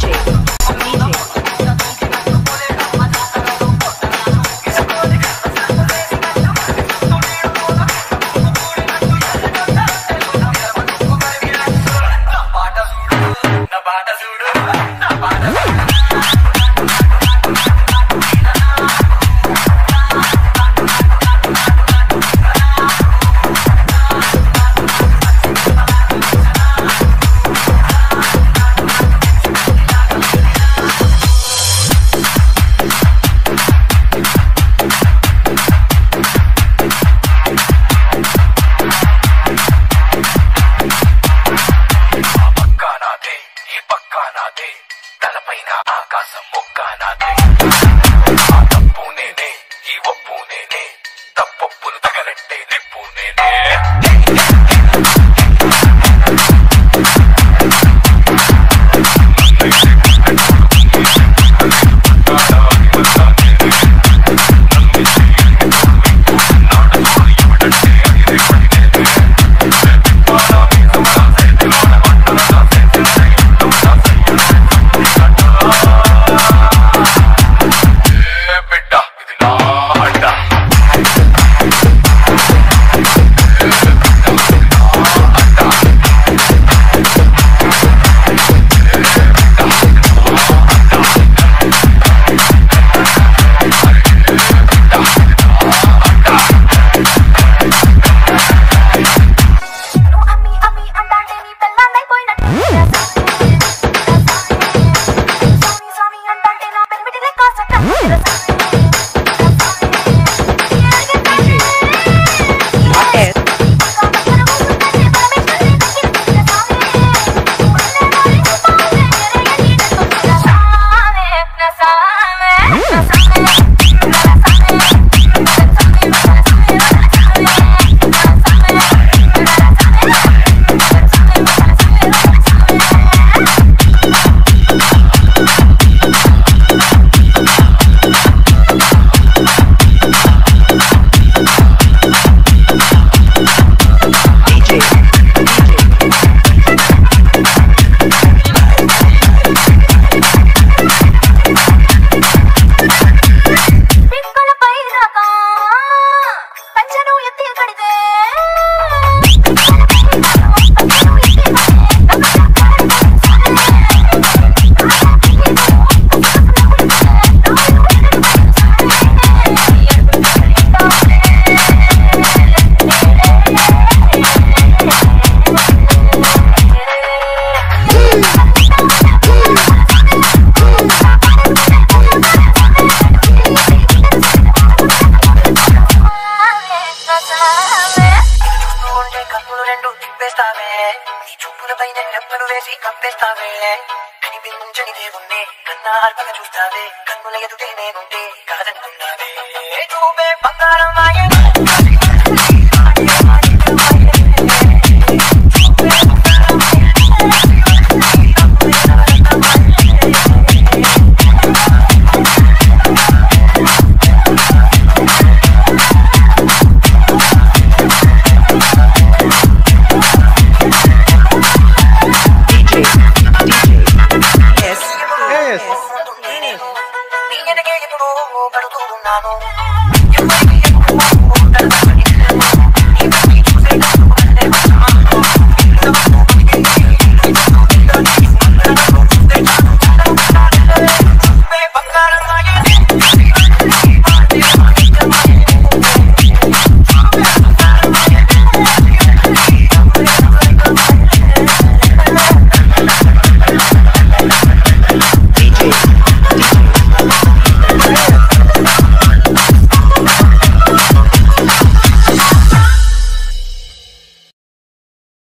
Chase. くだ。पड़ गए నీ చూపులపైన నెప్పలు వేసి కప్పేస్తావే. కనిపించని దేవుణ్ణే కన్నా అర్పణ చూస్తావే. కన్నుల ఎదుటే నేనుంటే కాదనుకున్నావే. చూపే బంగారం వాయే I don't